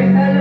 Hello.